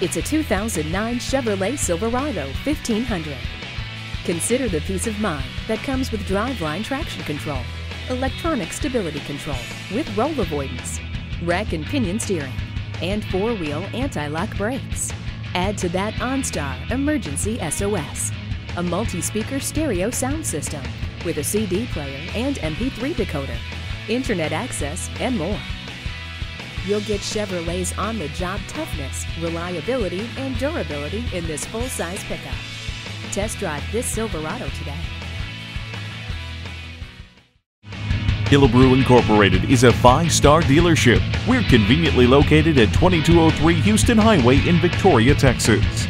It's a 2009 Chevrolet Silverado 1500. Consider the peace of mind that comes with driveline traction control, electronic stability control with roll avoidance, rack and pinion steering, and four-wheel anti-lock brakes. Add to that OnStar Emergency SOS, a multi-speaker stereo sound system with a CD player and MP3 decoder, internet access, and more. You'll get Chevrolet's on-the-job toughness, reliability, and durability in this full-size pickup. Test drive this Silverado today. Killebrew Incorporated is a five star dealership. We're conveniently located at 2203 Houston Highway in Victoria, Texas.